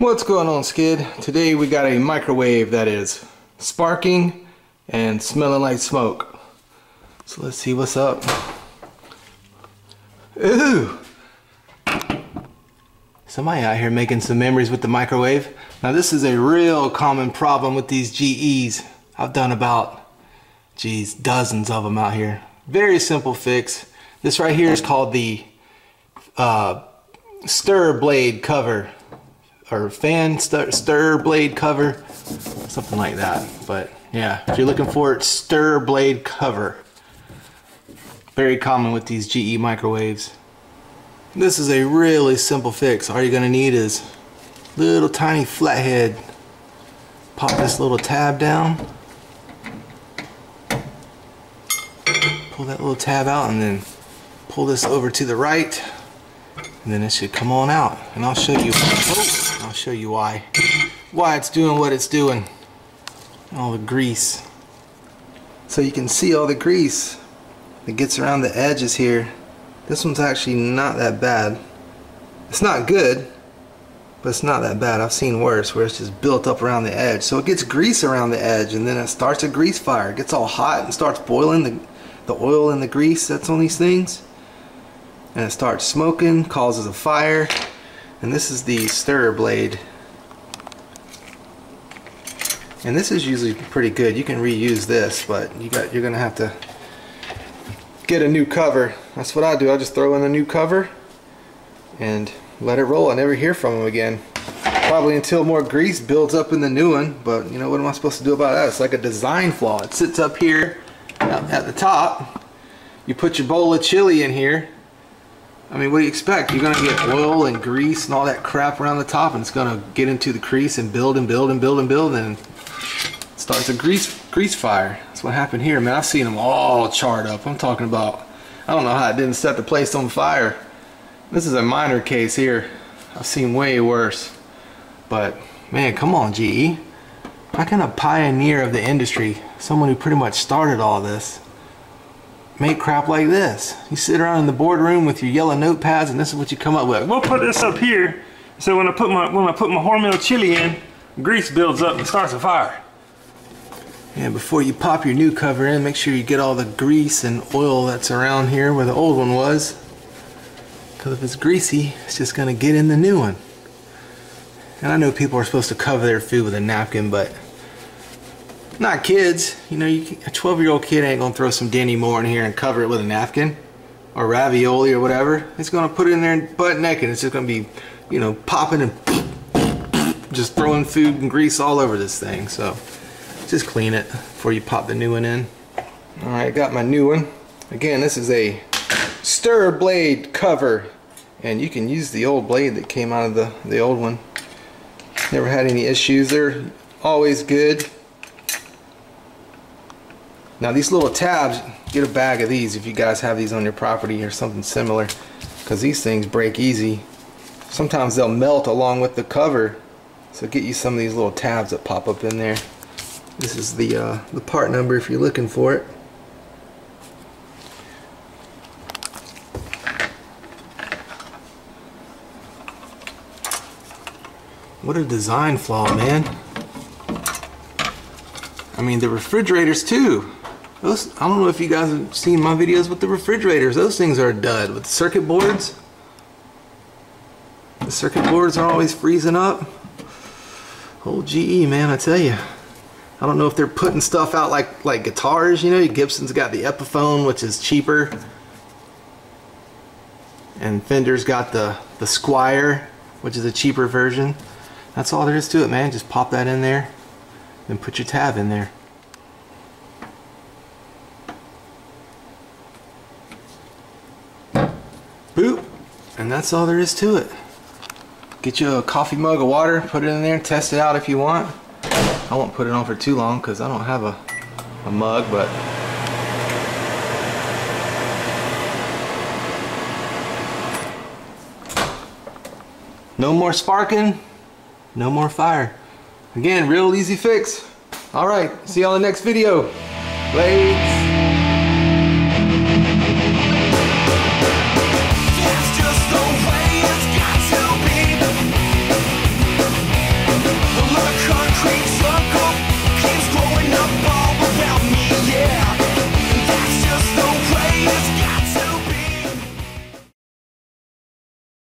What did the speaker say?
What's going on Skid? Today we got a microwave that is sparking and smelling like smoke. So let's see what's up. Ooh! Somebody out here making some memories with the microwave. Now this is a real common problem with these GEs. I've done about, geez, dozens of them out here. Very simple fix. This right here is called the uh, stir blade cover or fan stir, stir blade cover, something like that. But yeah, if you're looking for it, stir blade cover. Very common with these GE microwaves. This is a really simple fix. All you're gonna need is little tiny flathead. Pop this little tab down. Pull that little tab out and then pull this over to the right. And then it should come on out. And I'll show you, oh, I'll show you why. Why it's doing what it's doing. All the grease. So you can see all the grease that gets around the edges here. This one's actually not that bad. It's not good, but it's not that bad. I've seen worse where it's just built up around the edge. So it gets grease around the edge and then it starts a grease fire. It gets all hot and starts boiling the, the oil and the grease that's on these things. And it starts smoking, causes a fire. And this is the stirrer blade. And this is usually pretty good. You can reuse this, but you got you're gonna have to get a new cover. That's what I do. I just throw in a new cover and let it roll. I never hear from them again. Probably until more grease builds up in the new one. But you know, what am I supposed to do about that? It's like a design flaw. It sits up here at the top. You put your bowl of chili in here. I mean, what do you expect? You're gonna get oil and grease and all that crap around the top and it's gonna get into the crease and build and build and build and build and starts a grease grease fire. That's what happened here, man. I've seen them all charred up. I'm talking about, I don't know how it didn't set the place on fire. This is a minor case here. I've seen way worse. But, man, come on, GE. How can a pioneer of the industry, someone who pretty much started all this, make crap like this? You sit around in the boardroom with your yellow notepads and this is what you come up with. We'll put this up here so when I put my when I put my Hormel chili in, grease builds up and starts a fire. And before you pop your new cover in, make sure you get all the grease and oil that's around here where the old one was. Because if it's greasy, it's just going to get in the new one. And I know people are supposed to cover their food with a napkin, but not kids. You know, you, a 12 year old kid ain't to throw some Dinty Moore in here and cover it with a napkin. Or ravioli or whatever. It's to put it in there butt naked. It's just to be, you know, popping and just throwing food and grease all over this thing. So just clean it before you pop the new one in. Alright, got my new one. Again, this is a stir blade cover. And you can use the old blade that came out of the, the old one. Never had any issues. They're always good. Now these little tabs, get a bag of these if you guys have these on your property or something similar. Because these things break easy. Sometimes they'll melt along with the cover. So get you some of these little tabs that pop up in there. This is the, uh, the part number if you're looking for it. What a design flaw, man. I mean, the refrigerators too. Those, I don't know if you guys have seen my videos with the refrigerators. Those things are dud. With the circuit boards, the circuit boards are always freezing up. Oh, Old GE, man, I tell you. I don't know if they're putting stuff out like like guitars, you know. Gibson's got the Epiphone, which is cheaper, and Fender's got the the Squier, which is a cheaper version. That's all there is to it, man. Just pop that in there, then put your tab in there. Boop, and that's all there is to it. Get you a coffee mug of water, put it in there, test it out if you want. I won't put it on for too long because I don't have a, a mug, but no more sparking, no more fire. Again, real easy fix. All right, see you on the next video. Blades.